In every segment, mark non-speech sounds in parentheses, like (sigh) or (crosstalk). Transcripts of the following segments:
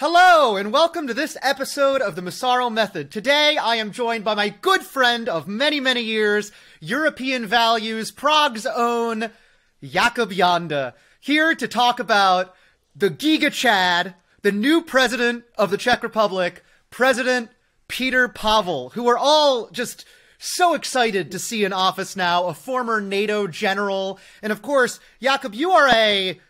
Hello, and welcome to this episode of the Massaro Method. Today, I am joined by my good friend of many, many years, European values, Prague's own Jakub Janda, here to talk about the Giga Chad, the new president of the Czech Republic, President Peter Pavel, who are all just so excited to see in office now, a former NATO general. And of course, Jakub, you are a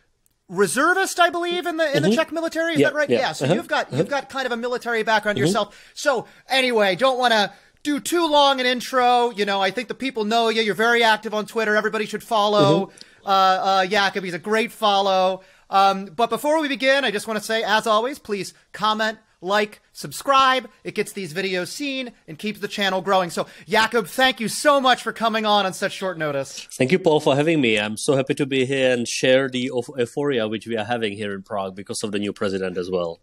reservist, I believe, in the in the mm-hmm. Czech military. Is yeah, that right? Yeah. yeah. So uh-huh. you've got uh-huh. you've got kind of a military background mm-hmm. yourself. So anyway, don't want to do too long an intro. You know, I think the people know you. You're very active on Twitter. Everybody should follow mm-hmm. uh, uh, Jakub. He's a great follow. Um, but before we begin, I just want to say, as always, please comment, like, subscribe. It gets these videos seen and keeps the channel growing. So, Jakub, thank you so much for coming on on such short notice. Thank you, Paul, for having me. I'm so happy to be here and share the euphoria which we are having here in Prague because of the new president as well.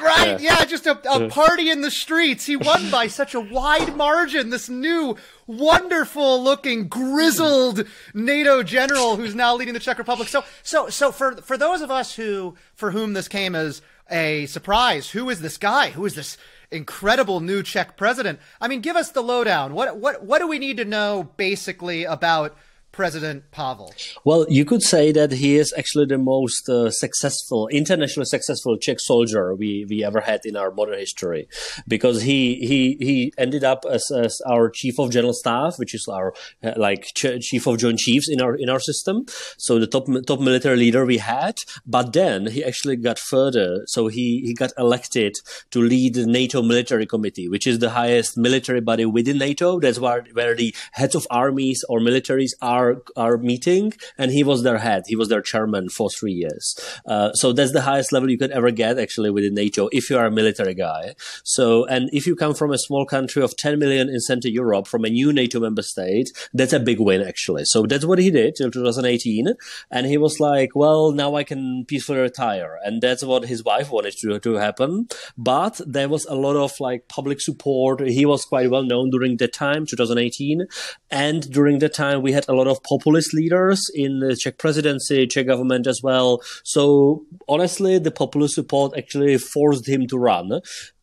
Right, yeah, yeah just a, a uh, party in the streets. He won by (laughs) such a wide margin. This new, wonderful looking, grizzled NATO general who's now leading the Czech Republic. So, so, so for, for those of us who, for whom this came as a surprise. Who is this guy? Who is this incredible new Czech president? I mean, give us the lowdown. What what what do we need to know basically about President Pavel? Well, you could say that he is actually the most uh, successful, internationally successful Czech soldier we, we ever had in our modern history, because he he he ended up as, as our chief of general staff, which is our uh, like ch- chief of joint chiefs in our in our system. So the top top military leader we had, but then he actually got further. So he he got elected to lead the NATO military committee, which is the highest military body within NATO. That's where where the heads of armies or militaries are our meeting, and he was their head. He was their chairman for three years. Uh, so that's the highest level you could ever get actually within NATO if you are a military guy. So and if you come from a small country of 10 million in Central Europe, from a new NATO member state, that's a big win actually. So that's what he did till 2018, and he was like, well, now I can peacefully retire, and that's what his wife wanted to to happen. But there was a lot of like public support. He was quite well known during that time, 2018, and during that time we had a lot of populist leaders in the Czech presidency, Czech government as well. So honestly, the populist support actually forced him to run.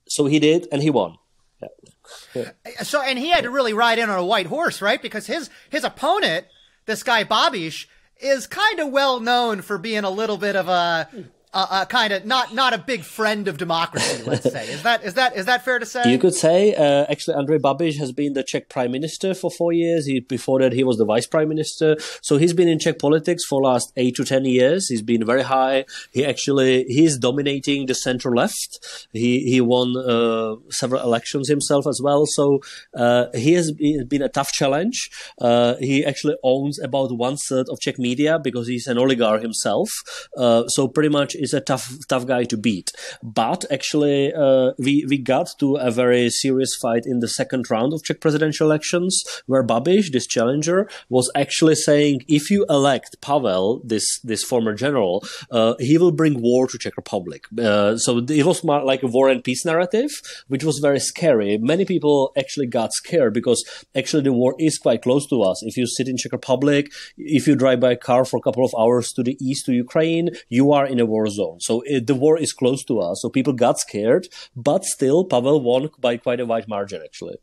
So he did, and he won. Yeah. Yeah. So, and he had to really ride in on a white horse, right? Because his his opponent, this guy Babiš, is kind of well known for being a little bit of a uh, uh, kind of not not a big friend of democracy. Let's say is that is that is that fair to say? You could say uh, actually Andrej Babiš has been the Czech prime minister for four years. He, before that, he was the vice prime minister. So he's been in Czech politics for last eight to ten years. He's been very high. He actually he's dominating the center left. He he won uh, several elections himself as well. So uh, he has been a tough challenge. Uh, he actually owns about one third of Czech media because he's an oligarch himself. so pretty much is a tough tough guy to beat. But actually, uh, we we got to a very serious fight in the second round of Czech presidential elections, where Babiš, this challenger, was actually saying, if you elect Pavel, this this former general, uh, he will bring war to Czech Republic. Uh, so it was more like a war and peace narrative, which was very scary. Many people actually got scared because actually the war is quite close to us. If you sit in Czech Republic, if you drive by car for a couple of hours to the east to Ukraine, you are in a war zone. So it, the war is close to us. So people got scared, but still Pavel won by quite a wide margin, actually.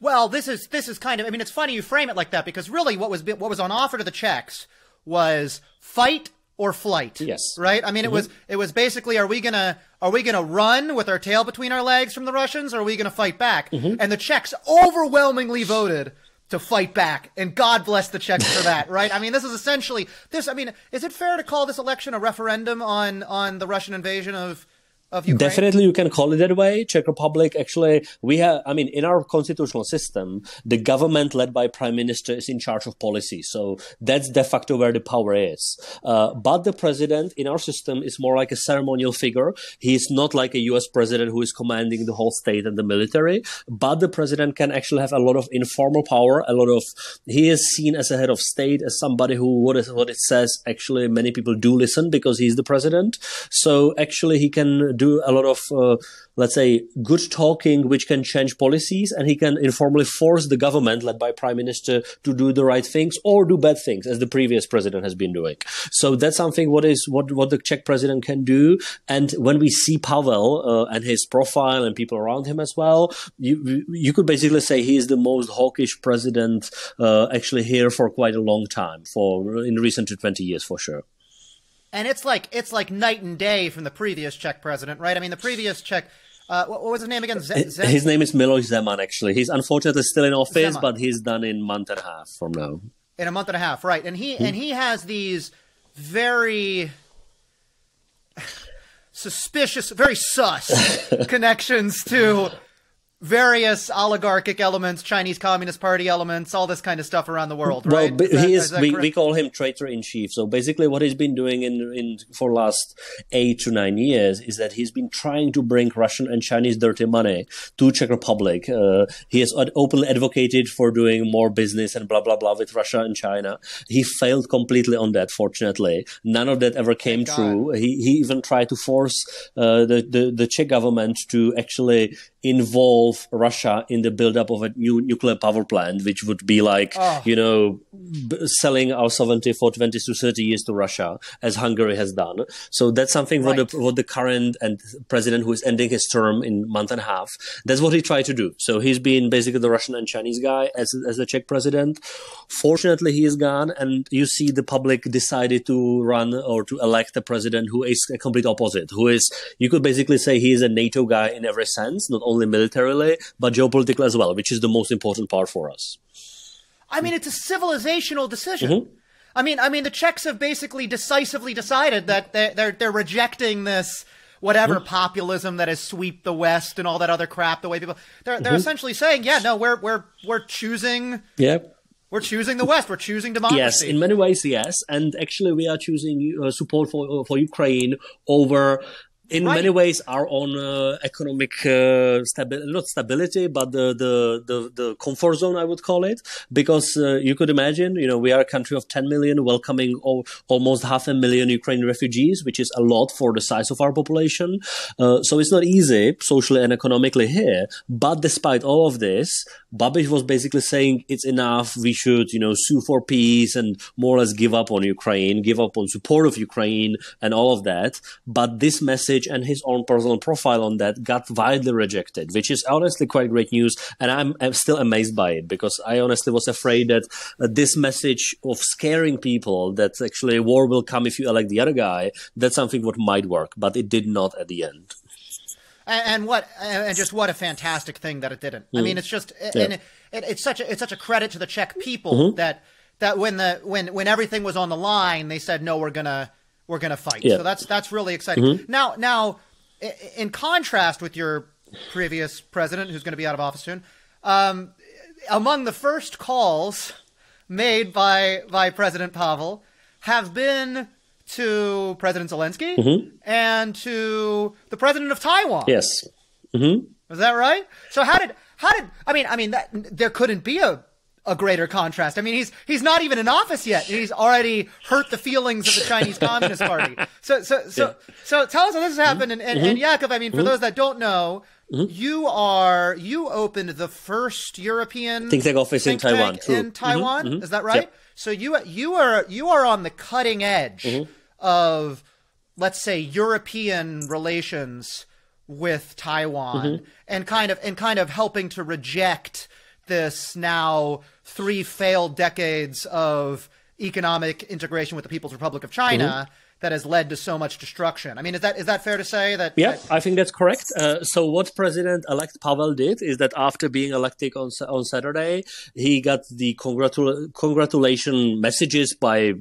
Well, this is this is kind of. I mean, it's funny you frame it like that because really, what was what was on offer to the Czechs was fight or flight. Yes. Right. I mean, mm-hmm. it was it was basically, are we gonna are we gonna run with our tail between our legs from the Russians, or are we gonna fight back? Mm-hmm. And the Czechs overwhelmingly voted to fight back. And God bless the Czechs for that, right? I mean, this is essentially this. I mean, is it fair to call this election a referendum on on the Russian invasion of? Definitely, you can call it that way. Czech Republic, actually, we have, I mean, in our constitutional system, the government led by prime minister is in charge of policy. So that's de facto where the power is. Uh, but the president in our system is more like a ceremonial figure. He is not like a US president who is commanding the whole state and the military, but the president can actually have a lot of informal power, a lot of, he is seen as a head of state, as somebody who, what, is, what it says, actually many people do listen because he's the president. So actually he can do a lot of, uh, let's say, good talking, which can change policies, and he can informally force the government, led by prime minister, to do the right things or do bad things, as the previous president has been doing. So that's something what is what what the Czech president can do. And when we see Pavel uh, and his profile and people around him as well, you you could basically say he is the most hawkish president uh, actually here for quite a long time, for in recent 20 years for sure and it's like it's like night and day from the previous Czech president, right? I mean, the previous Czech. Uh, what, what, was his name again? Z- Z- his name is Miloš Zeman. Actually, he's unfortunately still in office, Zeman. but he's done in a month and a half from now. In a month and a half, right? And he hmm. and he has these very (sighs) suspicious, very sus (laughs) connections to various oligarchic elements, Chinese Communist Party elements, all this kind of stuff around the world, right? Well, is he is, is we, we call him traitor in chief. So basically what he's been doing in, in for last eight to nine years is that he's been trying to bring Russian and Chinese dirty money to Czech Republic. Uh, he has openly advocated for doing more business and blah, blah, blah with Russia and China. He failed completely on that, fortunately. None of that ever came Thank true. He, he even tried to force uh, the, the, the Czech government to actually involve Russia in the buildup of a new nuclear power plant, which would be like, oh. you know, b- selling our sovereignty for 20 to 30 years to Russia, as Hungary has done. So that's something right. what, the, what the current and president who is ending his term in month and a half, that's what he tried to do. So he's been basically the Russian and Chinese guy as, as the Czech president. Fortunately, he is gone, and you see the public decided to run or to elect a president who is a complete opposite, who is, you could basically say he is a NATO guy in every sense, not only militarily, but geopolitically as well, which is the most important part for us. I mean, it's a civilizational decision. Mm-hmm. I mean, I mean, the Czechs have basically decisively decided that they're they're, they're rejecting this whatever mm-hmm. populism that has swept the West and all that other crap. The way people they're they're mm-hmm. essentially saying, yeah, no, we're we're we're choosing. Yeah. We're choosing the West. We're choosing democracy. Yes, in many ways, yes. And actually, we are choosing uh, support for for Ukraine over in right. many ways our own uh, economic uh, stability, not stability, but the, the, the, the, comfort zone, I would call it, because uh, you could imagine, you know, we are a country of 10 million welcoming almost half a million Ukrainian refugees, which is a lot for the size of our population. Uh, so it's not easy socially and economically here. But despite all of this, Babiš was basically saying it's enough. We should, you know, sue for peace and more or less give up on Ukraine, give up on support of Ukraine and all of that. But this message message and his own personal profile on that got widely rejected, which is honestly quite great news. And I'm, I'm still amazed by it because I honestly was afraid that uh, this message of scaring people that actually war will come if you elect the other guy, that's something what might work, but it did not at the end. And, what, and just what a fantastic thing that it didn't. Mm. I mean, it's just, yeah. and it, it, it's such a, it's such a credit to the Czech people mm-hmm. that, that when the, when, when everything was on the line, they said, no, we're gonna, we're going to fight. Yeah. So that's that's really exciting. Mm-hmm. Now, now, in contrast with your previous president, who's going to be out of office soon, um, among the first calls made by by President Pavel have been to President Zelensky mm-hmm. and to the president of Taiwan. Yes. Mm-hmm. Is that right? So how did how did I mean I mean that there couldn't be a a greater contrast. I mean, he's he's not even in office yet. he's already hurt the feelings of the Chinese Communist (laughs) Party. So so so yeah. so tell us how this has happened. And and, mm-hmm. and Jakub, I mean, for mm-hmm. those that don't know, mm-hmm. you are you opened the first European think tank office think in Taiwan. True. In Taiwan, mm-hmm. Mm-hmm. is that right? Yep. So you you are you are on the cutting edge mm-hmm. of let's say European relations with Taiwan and kind of and kind of helping to reject this now three failed decades of economic integration with the People's Republic of China. Mm-hmm that has led to so much destruction. I mean, is that is that fair to say? That yeah, that... I think that's correct. Uh, so what President-elect Pavel did is that after being elected on on Saturday, he got the congratul- congratulation messages by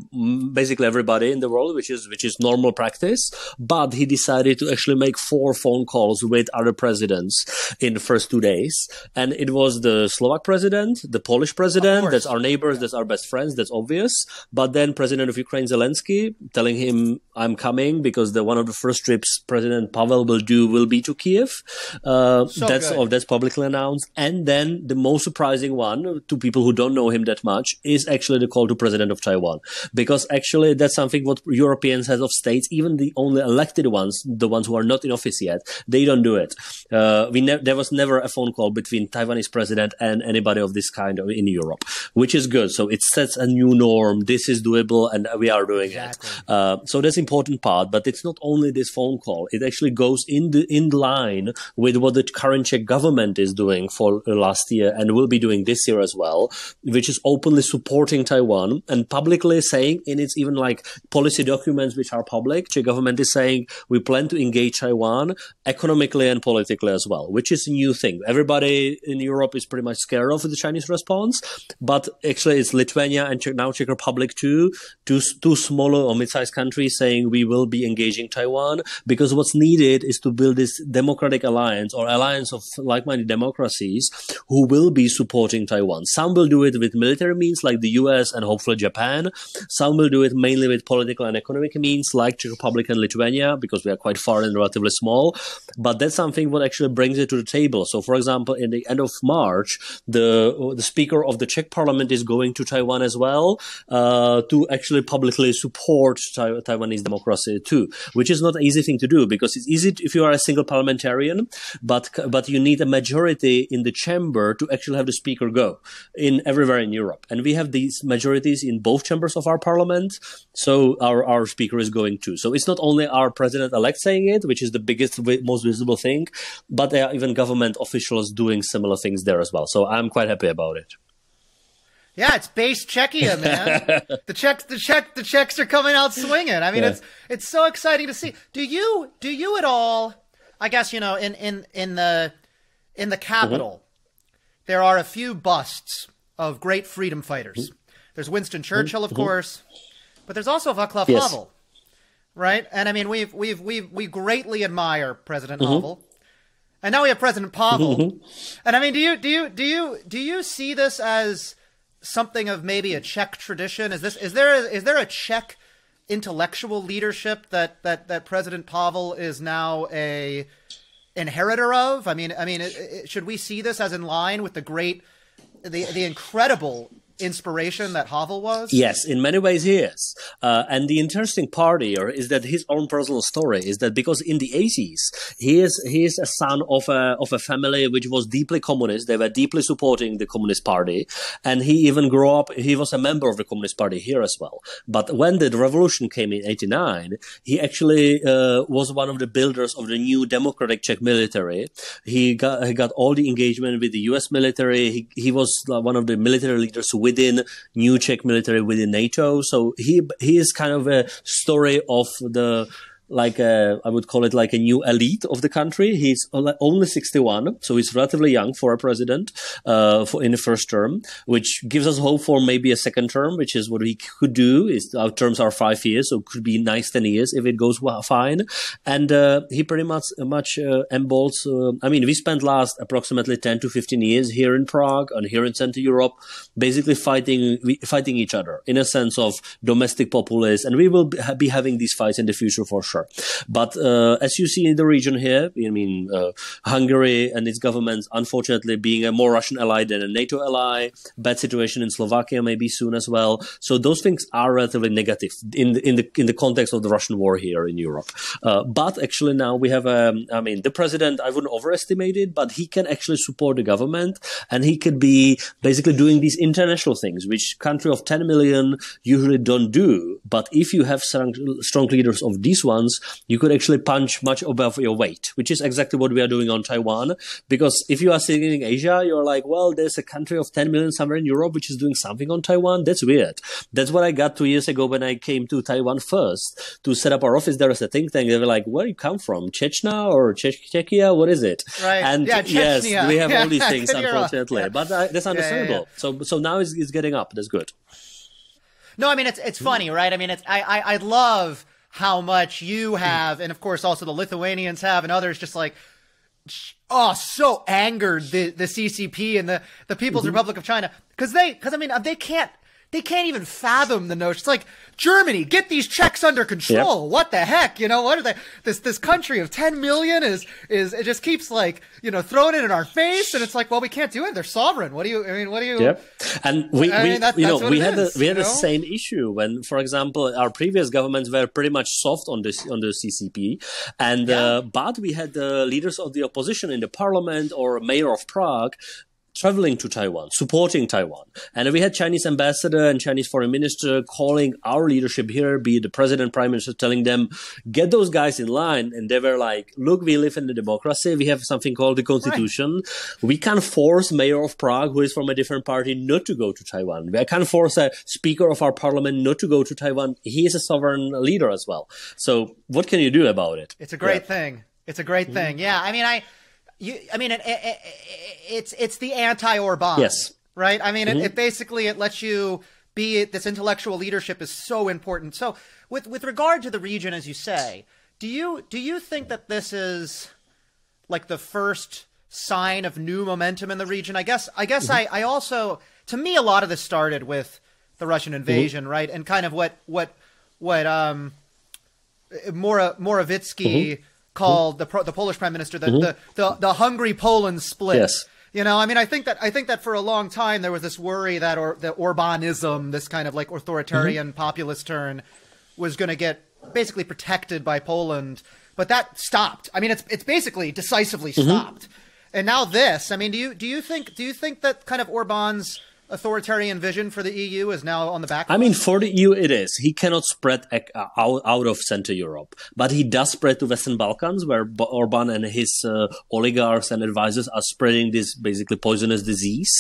basically everybody in the world, which is which is normal practice. But he decided to actually make four phone calls with other presidents in the first two days, and it was the Slovak president, the Polish president. That's our neighbors. Yeah. That's our best friends. That's obvious. But then President of Ukraine Zelensky telling him I'm I'm coming because the one of the first trips President Pavel will do will be to Kiev. Uh, so that's all that's publicly announced. And then the most surprising one to people who don't know him that much is actually the call to President of Taiwan, because actually that's something what Europeans heads of states, even the only elected ones, the ones who are not in office yet, they don't do it. Uh, we ne- there was never a phone call between Taiwanese president and anybody of this kind in Europe, which is good. So it sets a new norm. This is doable, and we are doing exactly. it. Uh, so that's important part. But it's not only this phone call; it actually goes in the in line with what the current Czech government is doing for uh, last year and will be doing this year as well, which is openly supporting Taiwan and publicly saying in its even like policy documents which are public, Czech government is saying we plan to engage Taiwan economically and politically as well, which is a new thing. Everybody in Europe is pretty much scared of the Chinese response, but actually it's Lithuania and now Czech Republic too, two, two smaller or mid-sized countries saying we will be engaging Taiwan because what's needed is to build this democratic alliance or alliance of like-minded democracies who will be supporting Taiwan. Some will do it with military means like the US and hopefully Japan. Some will do it mainly with political and economic means like Czech Republic and Lithuania because we are quite far and relatively small. But that's something what actually brings it to the table. So for example, in the end of March, the, the speaker of the Czech parliament is going to Taiwan as well uh, to actually publicly support tai- Taiwanese democracy too, which is not an easy thing to do because it's easy if you are a single parliamentarian, but but you need a majority in the chamber to actually have the speaker go in everywhere in Europe, and we have these majorities in both chambers of our parliament. So our our speaker is going too. So it's not only our president elect saying it, which is the biggest, most visible thing, but there are even government officials doing similar things there as well. So I'm quite happy about it. Yeah, it's base Czechia, man. (laughs) the Czechs, the Czech, the Czechs are coming out swinging. I mean, yeah. it's it's so exciting to see. Do you do you at all? I guess you know in in in the in the capital, mm-hmm. there are a few busts of great freedom fighters. Mm-hmm. There's Winston Churchill, of mm-hmm. course, but there's also Václav yes. Havel, right? And I mean, we've we've we've we greatly admire President mm-hmm. Havel. And now we have President Pavel. Mm-hmm. And I mean, do you do you do you do you see this as something of maybe a Czech tradition? Is this is there is there a Czech intellectual leadership that that that President Pavel is now a inheritor of? I mean, I mean, should we see this as in line with the great, the the incredible inspiration that Havel was? Yes, in many ways he is. Uh, and the interesting part here is that his own personal story is that because in the 80s, he is, he is a son of a, of a family which was deeply communist. They were deeply supporting the Communist Party. And he even grew up, he was a member of the Communist Party here as well. But when the revolution came in 89, he actually uh, was one of the builders of the new democratic Czech military. He got, he got all the engagement with the US military. He, he was one of the military leaders who within new Czech military within NATO. So he he is kind of a story of the like a, I would call it like a new elite of the country. He's only 61, so he's relatively young for a president uh, for in the first term, which gives us hope for maybe a second term, which is what we could do. Is our terms are five years, so it could be nice 10 years if it goes well, fine. And uh, he pretty much much uh, embolds. Uh, I mean, we spent last approximately 10 to 15 years here in Prague and here in Central Europe, basically fighting fighting each other in a sense of domestic populists, and we will be having these fights in the future for sure But uh, as you see in the region here, I mean, uh, Hungary and its government, unfortunately, being a more Russian ally than a NATO ally, bad situation in Slovakia maybe soon as well. So those things are relatively negative in the, in the in the context of the Russian war here in Europe. Uh, but actually now we have, um, I mean, the president. I wouldn't overestimate it, but he can actually support the government, and he could be basically doing these international things, which country of 10 million usually don't do. But if you have strong leaders of these ones you could actually punch much above your weight, which is exactly what we are doing on Taiwan. Because if you are sitting in Asia, you're like, well, there's a country of 10 million somewhere in Europe which is doing something on Taiwan. That's weird. That's what I got two years ago when I came to Taiwan first to set up our office there was a think tank. They were like, where do you come from? Chechnya or che- Czechia? What is it? Right. And yeah, yes, we have all these (laughs) things, unfortunately. Yeah. But uh, that's understandable. Yeah, yeah, so, so now it's, it's getting up. That's good. No, I mean it's it's funny, right? I mean it's I I, I love how much you have, and of course also the Lithuanians have, and others just like, oh, so angered the, the CCP and the, the People's mm-hmm. Republic of China. Cause they, cause I mean, they can't, they can't even fathom the notion. It's like Germany, get these Czechs under control. Yep. What the heck? You know, what are they? This this country of 10 million is is it just keeps like you know throwing it in our face, and it's like, well, we can't do it. They're sovereign. What do you? I mean, what do you? Yep. And we, I we that, you know, we had is, the, we had the same issue when, for example, our previous governments were pretty much soft on this on the CCP, and yeah. uh, but we had the leaders of the opposition in the parliament or mayor of Prague traveling to Taiwan, supporting Taiwan. And we had Chinese ambassador and Chinese foreign minister calling our leadership here, be it the president, prime minister, telling them, get those guys in line. And they were like, look, we live in a democracy. We have something called the constitution. Right. We can't force mayor of Prague, who is from a different party, not to go to Taiwan. We can't force a speaker of our parliament not to go to Taiwan. He is a sovereign leader as well. So what can you do about it? It's a great yeah. thing. It's a great mm-hmm. thing. Yeah. I mean, I, you, I mean, it, it, it, it's it's the anti-Orban. Yes. Right. I mean, mm-hmm. it, basically it lets you be this intellectual leadership is so important. So, with with regard to the region, as you say, do you do you think that this is like the first sign of new momentum in the region? I guess I guess mm-hmm. I I also to me a lot of this started with the Russian mm-hmm. invasion, mm-hmm. right? And kind of what what what um Mora Morawiecki mm-hmm called the the Polish prime minister the, mm-hmm. the, the the Hungary Poland split. Yes. You know, I mean, I think that I think that for a long time there was this worry that or the Orbanism, this kind of like authoritarian mm-hmm. populist turn, was going to get basically protected by Poland, but that stopped. I mean, it's it's basically decisively mm-hmm. stopped. Mm-hmm. And now this, I mean, do you do you think do you think that kind of Orban's authoritarian vision for the EU is now on the back. I mean, for the EU, it is. He cannot spread out, out of Central Europe, but he does spread to Western Balkans, where Orban and his uh, oligarchs and advisors are spreading this basically poisonous disease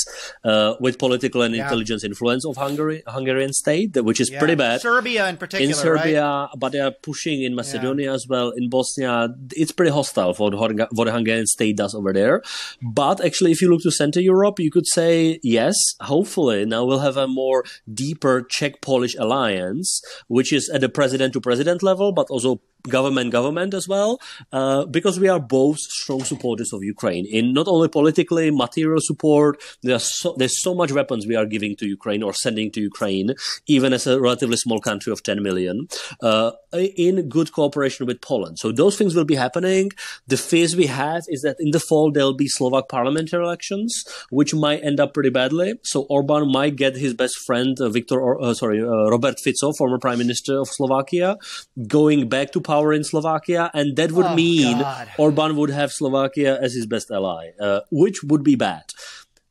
uh, with political and yeah. intelligence influence of Hungary, Hungarian state, which is yeah. pretty bad. Serbia in particular, in Serbia, right? but they are pushing in Macedonia yeah. as well, in Bosnia. It's pretty hostile for the, what the Hungarian state does over there. But actually, if you look to Central Europe, you could say yes. How hopefully now we'll have a more deeper Czech Polish alliance, which is at the president to president level, but also government government as well, uh, because we are both strong supporters of Ukraine in not only politically, material support. There's so, there's so much weapons we are giving to Ukraine or sending to Ukraine, even as a relatively small country of 10 million, uh, in good cooperation with Poland. So those things will be happening. The fears we have is that in the fall there'll be Slovak parliamentary elections, which might end up pretty badly. So Orban might get his best friend, uh, Viktor, or, uh, sorry, uh, Robert Fico, former prime minister of Slovakia, going back to power in Slovakia, and that would oh, mean God. Orban would have Slovakia as his best ally, uh, which would be bad.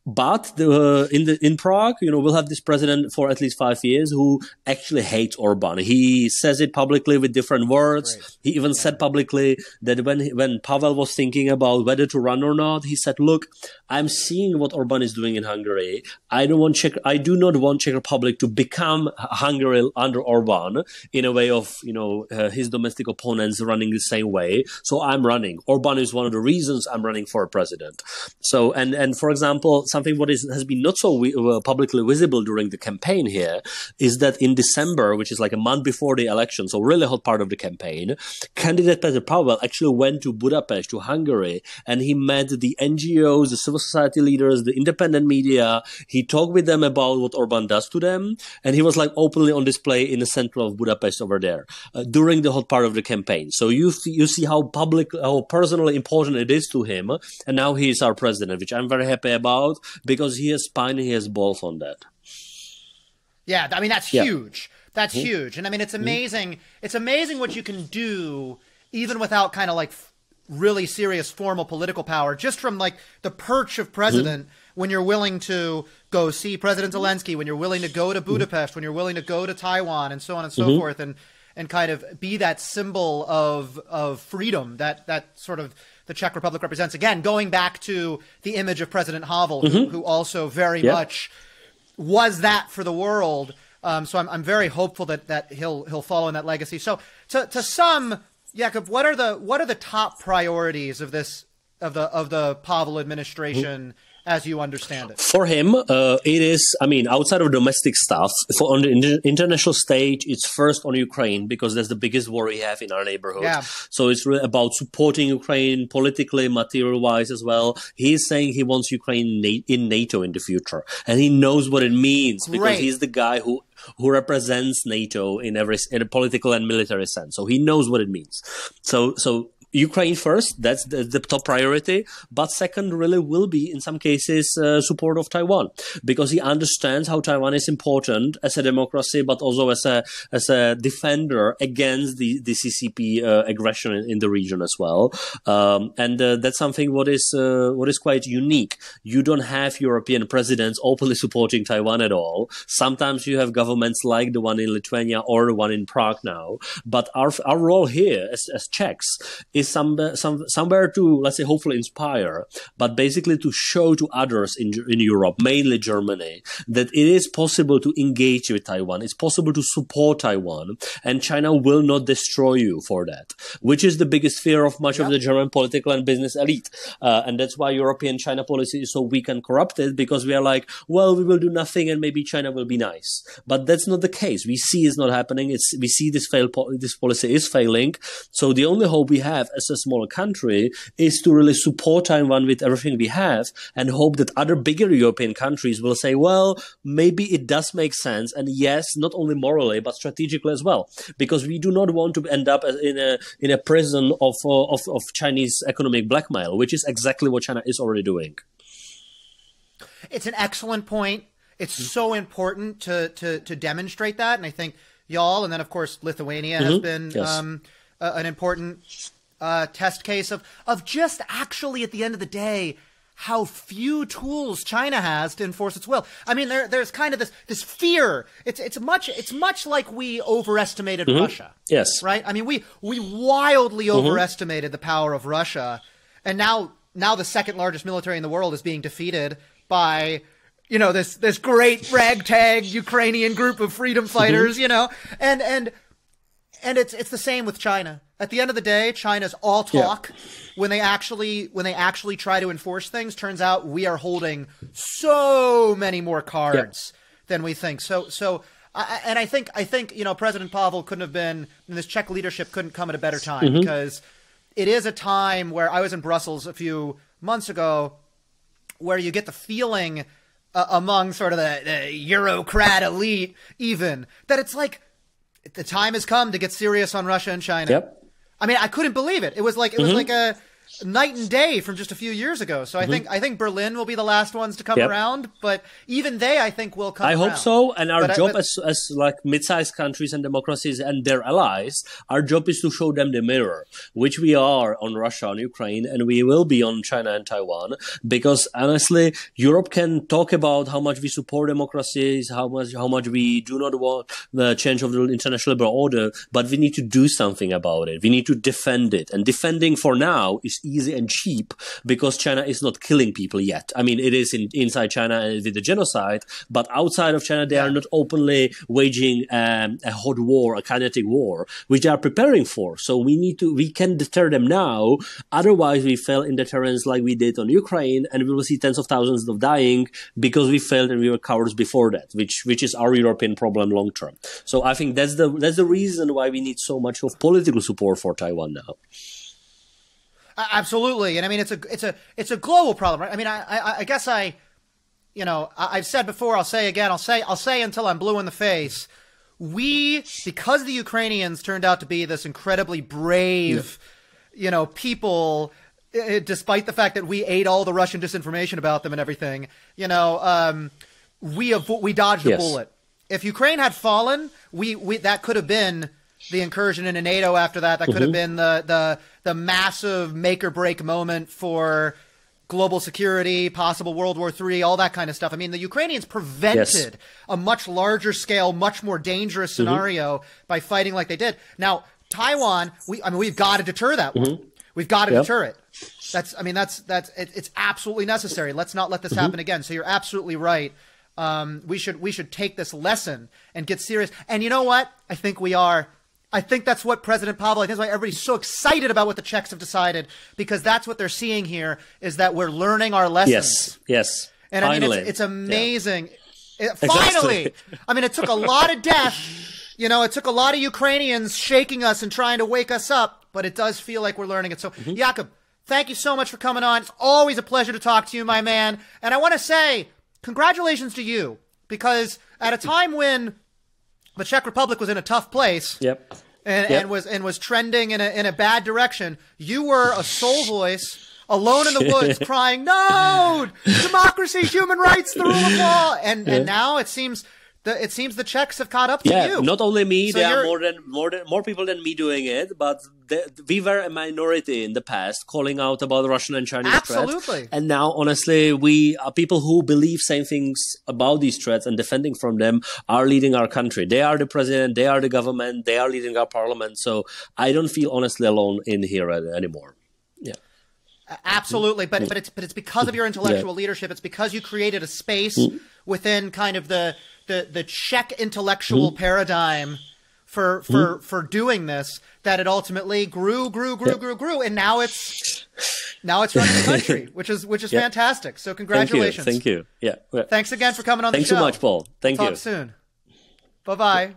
But the, uh, in the in Prague, you know, we'll have this president for at least five years who actually hates Orban. He says it publicly with different words. Great. He even yeah. said publicly that when when Pavel was thinking about whether to run or not, he said, "Look, I'm seeing what Orban is doing in Hungary. I don't want Czech. I do not want Czech Republic to become Hungary under Orban in a way of you know uh, his domestic opponents running the same way. So I'm running. Orban is one of the reasons I'm running for a president. So and and for example." Something what is, has been not so uh, publicly visible during the campaign here is that in December, which is like a month before the election, so really hot part of the campaign, candidate Petr Pavel actually went to Budapest, to Hungary, and he met the NGOs, the civil society leaders, the independent media. He talked with them about what Orban does to them, and he was like openly on display in the center of Budapest over there uh, during the hot part of the campaign. So you you see how public, how personally important it is to him, and now he is our president, which I'm very happy about because he has spine he has balls on that. Yeah, I mean that's yeah. huge. That's mm-hmm. huge, and I mean it's mm-hmm. amazing. Mm-hmm. It's amazing what you can do even without kind of like really serious formal political power, just from like the perch of president. Mm-hmm. When you're willing to go see President Zelensky, when you're willing to go to mm-hmm. Budapest, when you're willing to go to Taiwan, and so on and so forth, and and kind of be that symbol of of freedom, that that sort of the Czech Republic represents. Again, going back to the image of President Havel, mm-hmm. who, who, also very much was that for the world. Um, so I'm, I'm very hopeful that, that he'll he'll follow in that legacy. So to to sum, Jakub, what are the what are the top priorities of this of the of the Pavel administration? Mm-hmm as you understand it? For him, uh, it is, I mean, outside of domestic stuff, for on the inter- international stage, it's first on Ukraine because that's the biggest war we have in our neighborhood. Yeah. So it's really about supporting Ukraine politically, material wise as well. He's saying he wants Ukraine na- in NATO in the future. And he knows what it means because Great. he's the guy who who represents NATO in every in a political and military sense. So he knows what it means. So so Ukraine first, that's the, the, top priority. But second, really will be in some cases uh, support of Taiwan because he understands how Taiwan is important as a democracy, but also as a as a defender against the the CCP uh, aggression in, in, the region as well. Um, and uh, that's something what is uh, what is quite unique. You don't have European presidents openly (laughs) supporting Taiwan at all. Sometimes you have governments like the one in Lithuania or the one in Prague now. But our our role here as, as Czechs is some, some, somewhere to, let's say, hopefully inspire, but basically to show to others in, in Europe, mainly Germany, that it is possible to engage with Taiwan. It's possible to support Taiwan and China will not destroy you for that, which is the biggest fear of much of the German political and business elite. Uh, and that's why European China policy is so weak and corrupted because we are like, well, we will do nothing and maybe China will be nice. But that's not the case. We see it's not happening. It's, we see this fail, this policy is failing. So the only hope we have as a smaller country is to really support Taiwan with everything we have and hope that other bigger European countries will say, well, maybe it does make sense. And yes, not only morally, but strategically as well, because we do not want to end up in a, in a prison of, uh, of, of Chinese economic blackmail, which is exactly what China is already doing. It's an excellent point. It's so important to, to, to demonstrate that. And I think y'all, and then of course Lithuania mm-hmm. has been yes. um, uh, an important uh, test case of of just actually at the end of the day how few tools China has to enforce its will. I mean, there, there's kind of this this fear. It's it's much it's much like we overestimated mm-hmm. Russia. Yes, right. I mean, we we wildly mm-hmm. overestimated the power of Russia, and now now the second largest military in the world is being defeated by you know this this great ragtag Ukrainian group of freedom fighters. Mm-hmm. You know, and and and it's it's the same with China. At the end of the day, China's all talk. Yeah. When they actually when they actually try to enforce things, turns out we are holding so many more cards yeah. than we think. So so I, and I think I think you know President Pavel couldn't have been this Czech leadership couldn't come at a better time mm-hmm. because it is a time where I was in Brussels a few months ago where you get the feeling uh, among sort of the, the Eurocrat elite even that it's like the time has come to get serious on Russia and China. Yep. I mean, I couldn't believe it. It was like it was mm-hmm. like a night and day from just a few years ago. So mm-hmm. I think I think Berlin will be the last ones to come yep. around, but even they, I think, will come. I around. hope so. And our but job I, but, as as like mid-sized countries and democracies and their allies, our job is to show them the mirror, which we are on Russia, on Ukraine, and we will be on China and Taiwan. Because honestly, Europe can talk about how much we support democracies, how much how much we do not want the change of the international liberal order, but we need to do something about it. We need to defend it, and defending for now is easy and cheap because China is not killing people yet. I mean, it is in, inside China with the genocide, but outside of China, they are not openly waging um, a hot war, a kinetic war, which they are preparing for. So we need to, we can deter them now. Otherwise, we fail in deterrence like we did on Ukraine, and we will see tens of thousands of dying because we failed and we were cowards before that, which which is our European problem long term. So I think that's the that's the reason why we need so much of political support for Taiwan now. Absolutely, and I mean it's a it's a it's a global problem, right? I mean, I I, I guess I, you know, I, have said before, I'll say again, I'll say I'll say until I'm blue in the face. We, because the Ukrainians turned out to be this incredibly brave, yeah. you know, people, despite the fact that we ate all the Russian disinformation about them and everything, you know, um, we avo- we dodged yes. bullet. If Ukraine had fallen, we, we that could have been the incursion into NATO after that. That could mm-hmm. have been the the the massive make or break moment for global security, possible World War III, all that kind of stuff. I mean, the Ukrainians prevented yes. a much larger scale, much more dangerous mm-hmm. scenario mm-hmm. by fighting like they did. Now, Taiwan, we I mean, we've got to deter that one. Mm-hmm. We've got to yep. deter it. That's I mean, that's that's it, it's absolutely necessary. Let's not let this mm-hmm. happen again. So you're absolutely right. Um, we should we should take this lesson and get serious. And you know what? I think we are I think that's what President Pavel, I think that's why everybody's so excited about what the Czechs have decided, because that's what they're seeing here is that we're learning our lessons. Yes, yes. And I Finally. mean, it's, it's amazing. It- Exactly. finally! I mean, it took a lot of death. You know, it took a lot of Ukrainians shaking us and trying to wake us up, but it does feel like we're learning it. So, Mm-hmm. Jakub, thank you so much for coming on. It's always a pleasure to talk to you, my man. And I want to say congratulations to you because at a time when the Czech Republic was in a tough place, Yep. and, Yep. and was and was trending in a in a bad direction. You were a sole (laughs) voice, alone in the woods, (laughs) crying, "No, democracy, human rights, the rule of law." And and now it seems the it seems the Czechs have caught up to Yeah, you. not only me, So there are more than more than more people than me doing it, but the, we were a minority in the past, calling out about Russian and Chinese threats. Absolutely. threats. And now, honestly, we are people who believe same things about these threats and defending from them are leading our country. They are the president, they are the government, they are leading our parliament. So I don't feel honestly alone in here uh, anymore. Yeah. Absolutely, but but it's but it's because of your intellectual leadership. It's because you created a space within kind of the the the Czech intellectual paradigm for for for doing this that it ultimately grew, grew, grew, grew, grew, and now it's now it's running the (laughs) country, which is which is fantastic. So congratulations. Thank you. yeah. Thanks again for coming on thanks so much Paul. Thank you. talk soon. Bye congratulations.